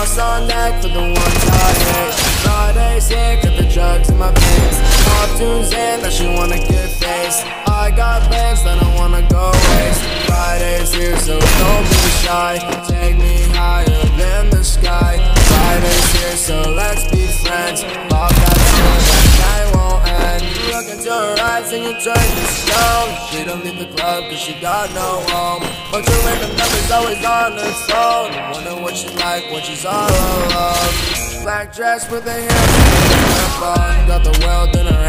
on deck for the ones I hate. Friday's here, got the drugs in my veins. Pop tunes in that she wanna get face. I got plans that I wanna go waste. Friday's here, so don't be shy. Take me higher than the sky. Friday's here, so let's be friends. Pop that pill, that night won't end. Look into her eyes and you turn. She don't leave the club cause she got no home. But your random numbers always on her phone. Wonder what she like when she's all alone. Black dress with a hair. Got the world in her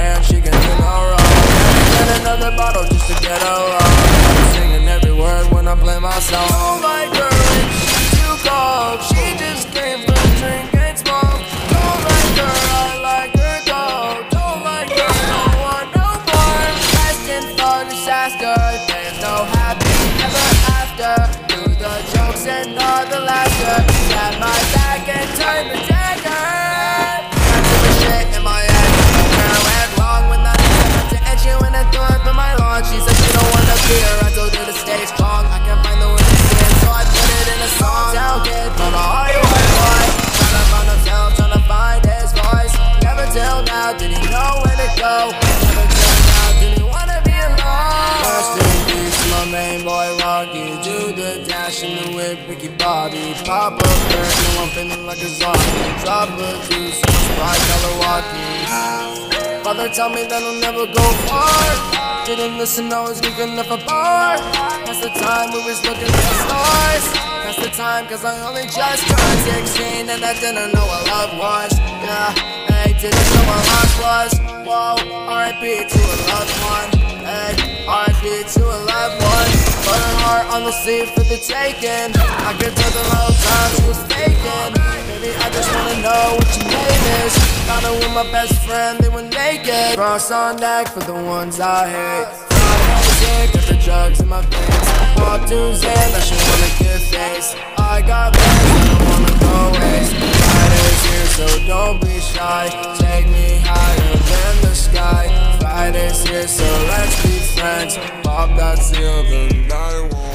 go. Never did he wanna be alone. Peace, my main boy Rocky. Do the dash in the whip, Ricky Bobby. Pop up bird, now I'm feeling like a zombie. Drop a deuce, sprite color walkie. Father tell me that I'll never go far. Didn't listen, I was looking up bar. That's the time we was looking at the stars. That's the time, cause I only just turned 16 and I didn't know what love was. Yeah, hey, didn't know what love was. Whoa, RIP to a loved one. Hey, RIP to a loved one. Her heart on the seat for the taking. I could tell the whole time she was faking. Baby, I just wanna know what your name is. Got her with my best friend, they were naked. Cross on deck for the ones I hate. Here, got the drugs in my veins. Pop tunes in, that she wanna get face. I got plans, I don't wanna go waste. Here, so don't be shy. Here, so let's be friends. Pop that seal, the night won't